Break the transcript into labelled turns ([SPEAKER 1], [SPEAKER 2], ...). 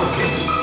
[SPEAKER 1] Okay.